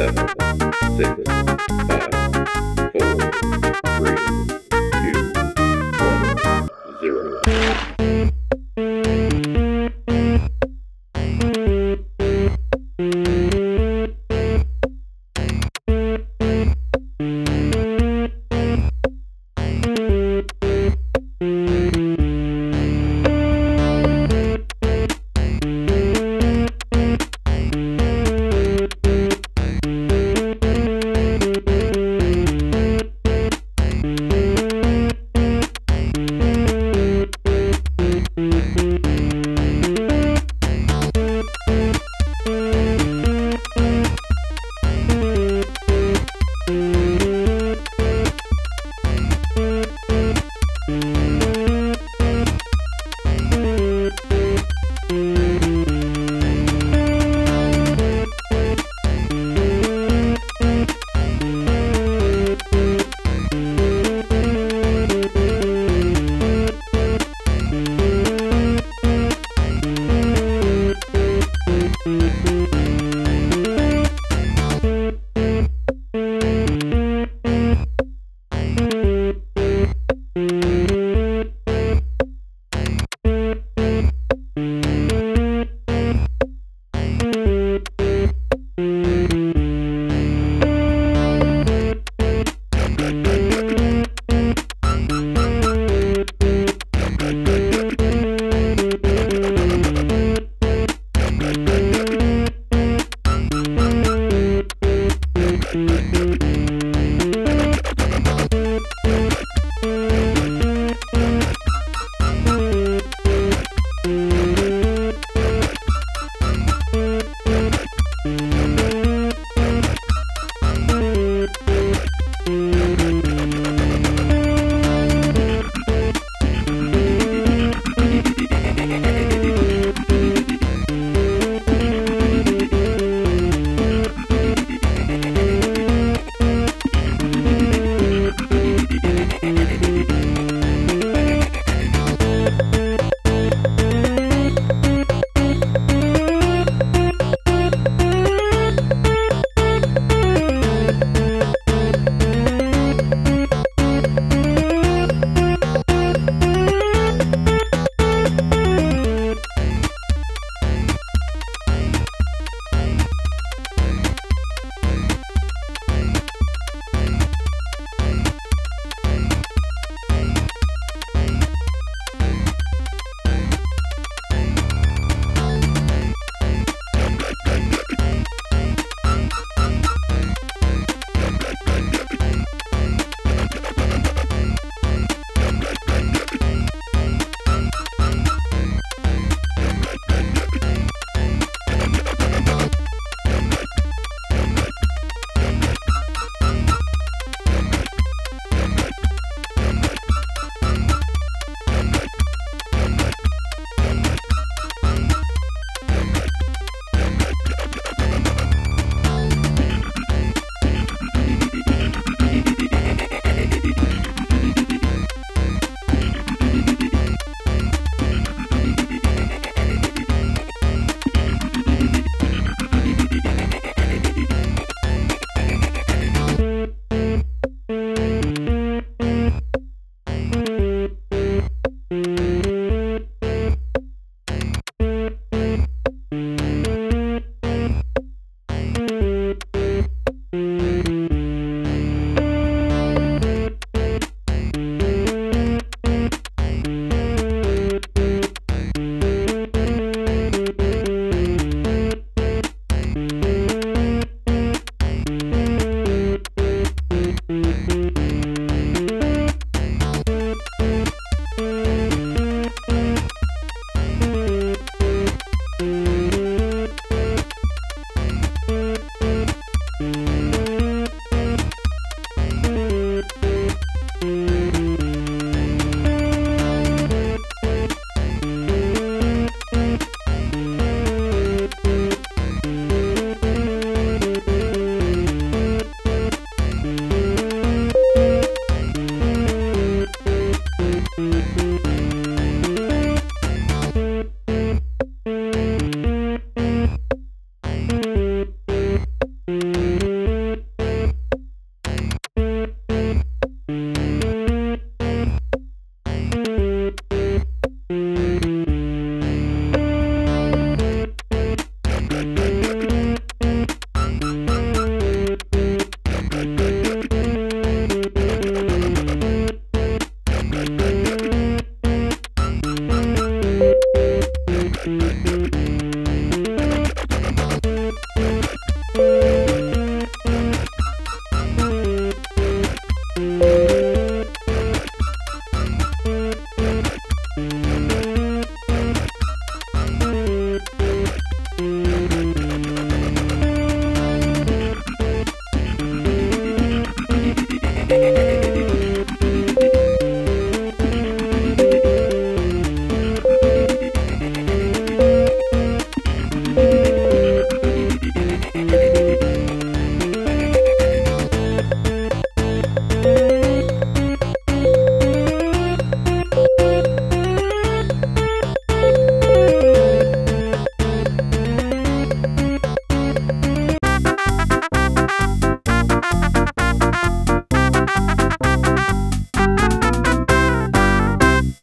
seven, six,